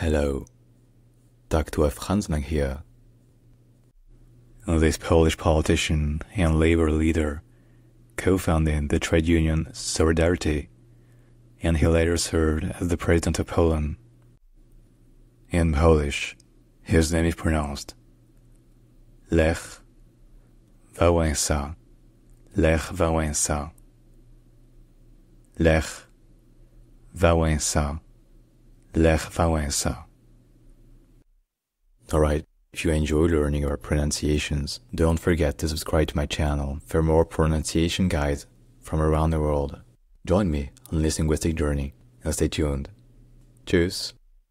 Hello, Dr. Franz Lang here. This Polish politician and labor leader co-founded the trade union Solidarity, and he later served as the president of Poland. In Polish, his name is pronounced Lech Wałęsa. Lech Wałęsa. Lech Wałęsa. Lech Wałęsa. Alright, if you enjoy learning our pronunciations, don't forget to subscribe to my channel for more pronunciation guides from around the world. Join me on this linguistic journey and stay tuned. Tschüss.